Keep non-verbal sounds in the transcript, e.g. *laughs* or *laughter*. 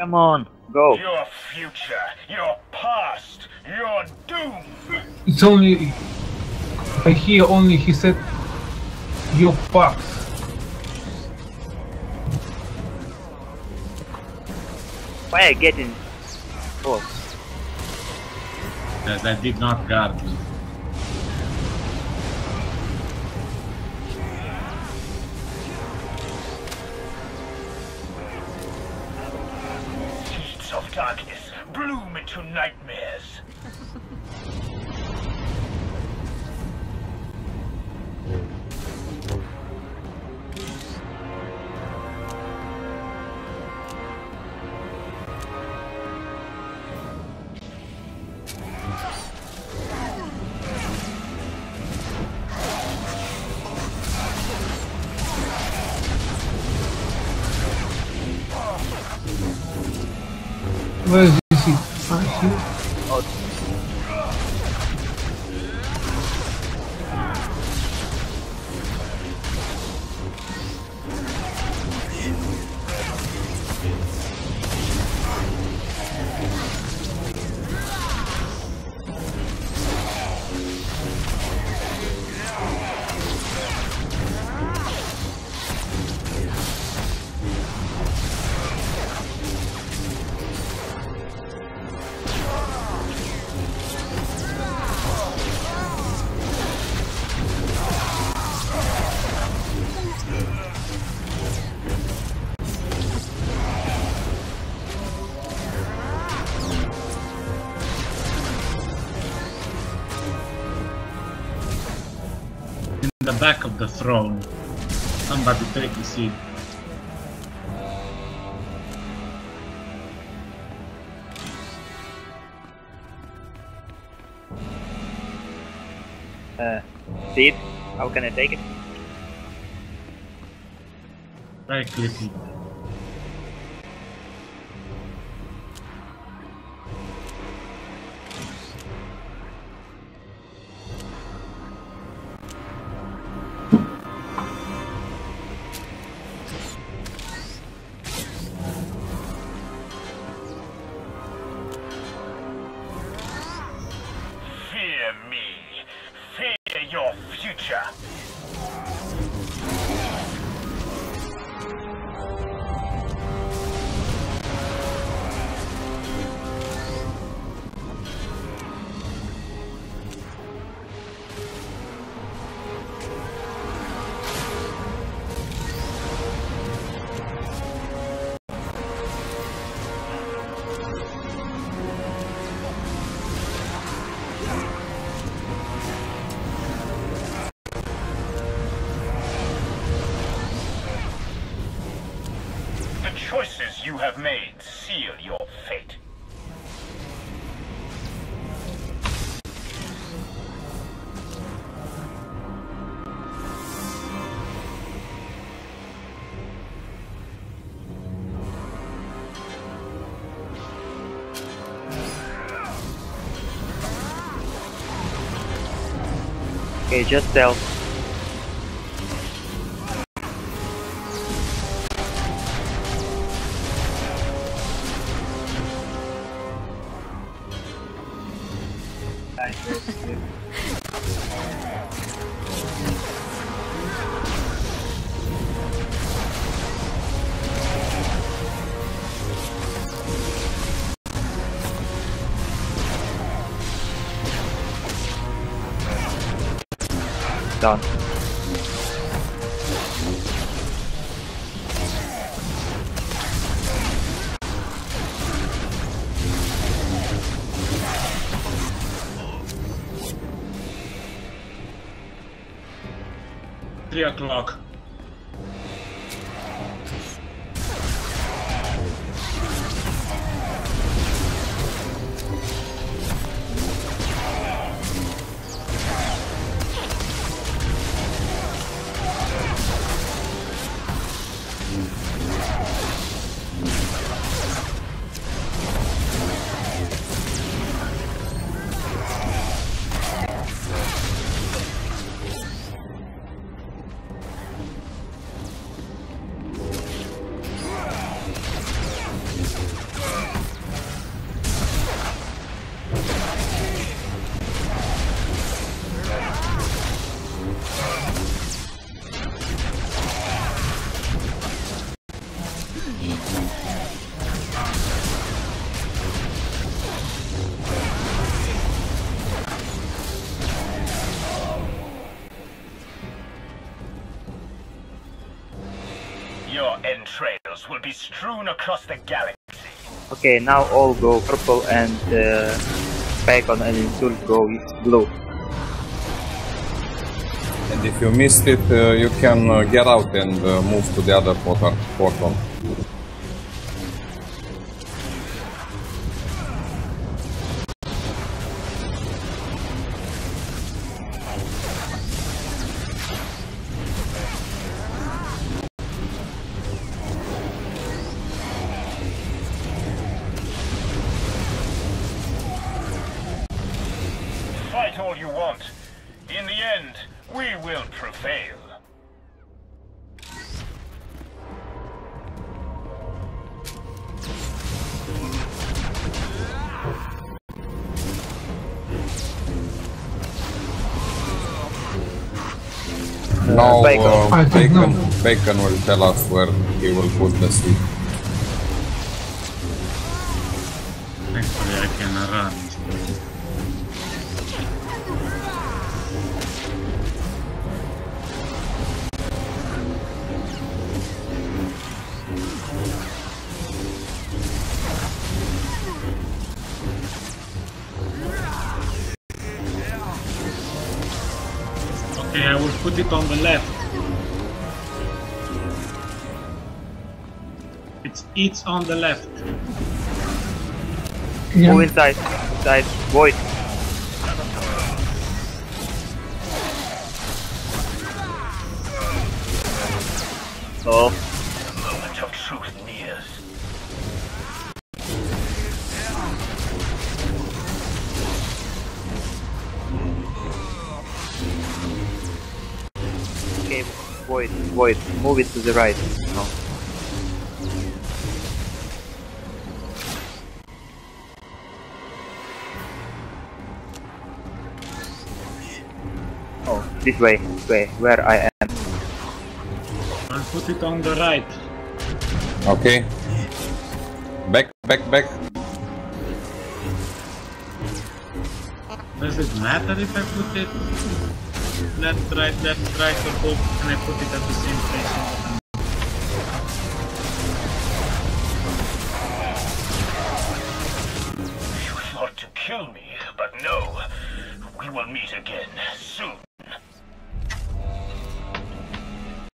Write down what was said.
Come on, go. Your future, your past, your doom. It's only. I hear only he said. Your past. Why I get in? Oh, That, that did not guard me. Darkness bloom into nightmares. Where is this? Ah, back of the throne, somebody take the seat. uh, seed. How can I take it? Right click Okay, just tell. *laughs* Done. Three o'clock. Your entrails will be strewn across the galaxy. Okay, now all go purple and uh, Bacon and Insul go blue. And if you missed it, uh, you can uh, get out and uh, move to the other portal. portal. The end, we will prevail. Now Bacon. uh, Bacon. Bacon will tell us where he will put the seed. Put it on the left. It's it's on the left. Yeah. Move inside. Inside. Void. Oh, okay. Void. Void. Move it to the right. No. Oh, this way. This way. Where I am. I'll put it on the right. Okay. Back, back, back. Does it matter if I put it left, right, left, right, or both? and I put it at the same place? You thought to kill me, but no. We will meet again soon.